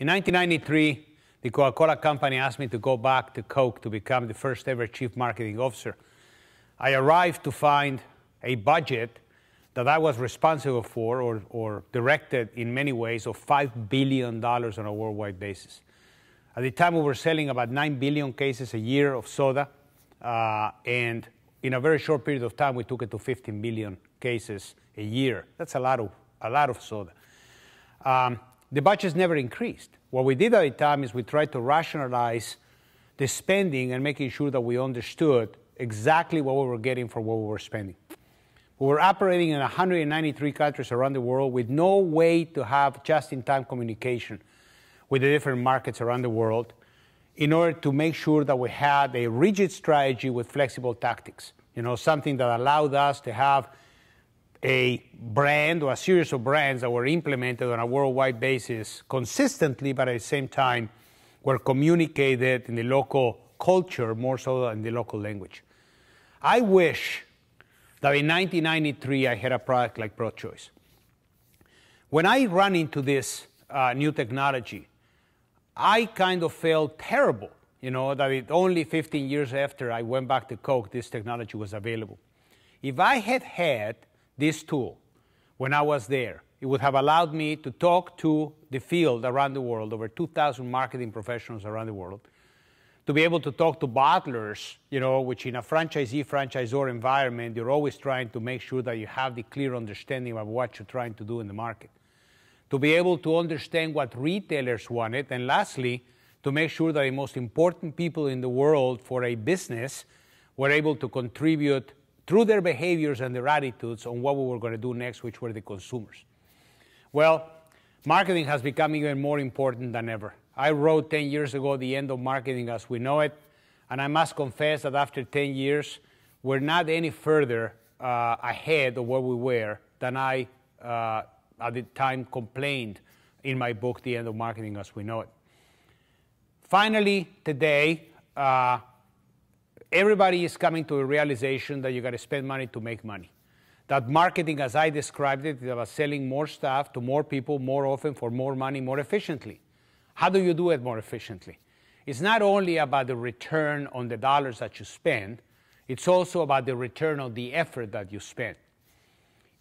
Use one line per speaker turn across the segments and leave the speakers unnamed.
In 1993, the Coca-Cola company asked me to go back to Coke to become the first ever chief marketing officer. I arrived to find a budget that I was responsible for or, or directed in many ways of $5 billion on a worldwide basis. At the time, we were selling about 9 billion cases a year of soda, uh, and in a very short period of time, we took it to 15 billion cases a year. That's a lot of, a lot of soda. Um, the budgets never increased. What we did at the time is we tried to rationalize the spending and making sure that we understood exactly what we were getting for what we were spending. We were operating in 193 countries around the world with no way to have just-in-time communication with the different markets around the world in order to make sure that we had a rigid strategy with flexible tactics. You know, something that allowed us to have a brand or a series of brands that were implemented on a worldwide basis consistently, but at the same time were communicated in the local culture more so than the local language. I wish that in 1993 I had a product like Broadchoice. When I ran into this uh, new technology, I kind of felt terrible, you know, that it only 15 years after I went back to Coke, this technology was available. If I had had this tool. When I was there, it would have allowed me to talk to the field around the world, over 2,000 marketing professionals around the world, to be able to talk to bottlers, you know, which in a franchisee franchisor environment, you're always trying to make sure that you have the clear understanding of what you're trying to do in the market. To be able to understand what retailers wanted, and lastly, to make sure that the most important people in the world for a business were able to contribute through their behaviors and their attitudes on what we were going to do next, which were the consumers. Well, marketing has become even more important than ever. I wrote 10 years ago The End of Marketing as We Know It, and I must confess that after 10 years, we're not any further uh, ahead of where we were than I uh, at the time complained in my book, The End of Marketing as We Know It. Finally, today, uh, everybody is coming to a realization that you got to spend money to make money. That marketing, as I described it, is about selling more stuff to more people more often for more money more efficiently. How do you do it more efficiently? It's not only about the return on the dollars that you spend, it's also about the return on the effort that you spend.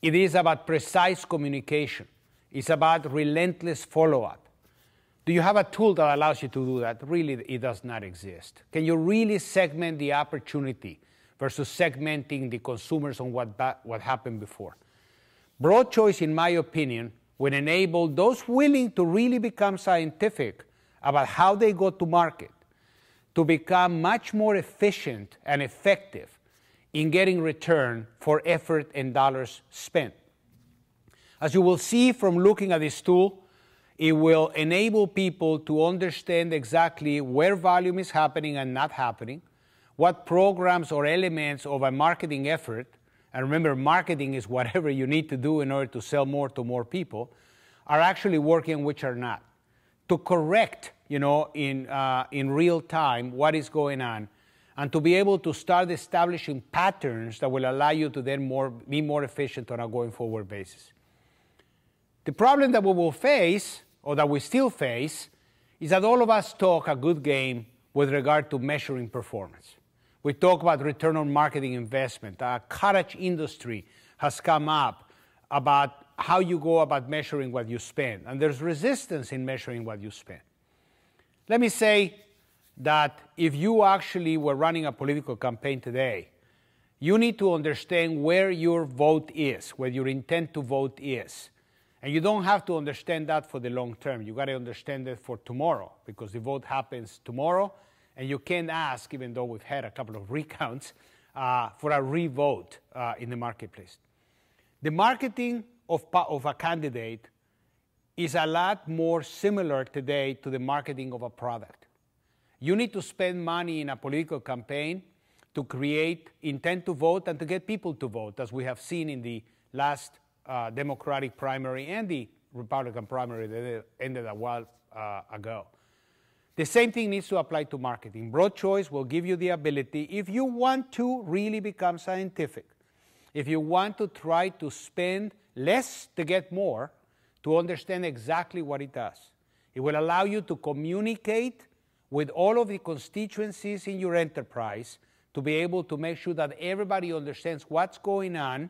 It is about precise communication. It's about relentless follow up. Do you have a tool that allows you to do that? Really, it does not exist. Can you really segment the opportunity versus segmenting the consumers on what, what happened before? Broadchoice, in my opinion, would enable those willing to really become scientific about how they go to market to become much more efficient and effective in getting return for effort and dollars spent. As you will see from looking at this tool, it will enable people to understand exactly where volume is happening and not happening, what programs or elements of a marketing effort, and remember, marketing is whatever you need to do in order to sell more to more people, are actually working, which are not. To correct, you know, in, uh, in real time what is going on and to be able to start establishing patterns that will allow you to then more, be more efficient on a going forward basis. The problem that we will face, or that we still face, is that all of us talk a good game with regard to measuring performance. We talk about return on marketing investment. A cottage industry has come up about how you go about measuring what you spend, and there's resistance in measuring what you spend. Let me say that if you actually were running a political campaign today, you need to understand where your vote is, where your intent to vote is. And you don't have to understand that for the long term. You got to understand it for tomorrow because the vote happens tomorrow, and you can't ask, even though we've had a couple of recounts, uh, for a revote uh, in the marketplace. The marketing of, of a candidate is a lot more similar today to the marketing of a product. You need to spend money in a political campaign to create intent to vote and to get people to vote, as we have seen in the last uh, Democratic primary and the Republican primary that ended a while uh, ago. The same thing needs to apply to marketing. Broadchoice will give you the ability, if you want to really become scientific, if you want to try to spend less to get more, to understand exactly what it does. It will allow you to communicate with all of the constituencies in your enterprise to be able to make sure that everybody understands what's going on,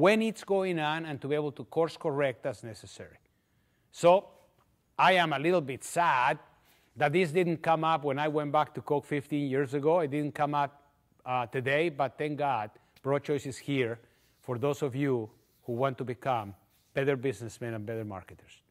when it's going on, and to be able to course correct as necessary. So I am a little bit sad that this didn't come up when I went back to Coke 15 years ago. It didn't come up uh, today, but thank God Broadchoice is here for those of you who want to become better businessmen and better marketers.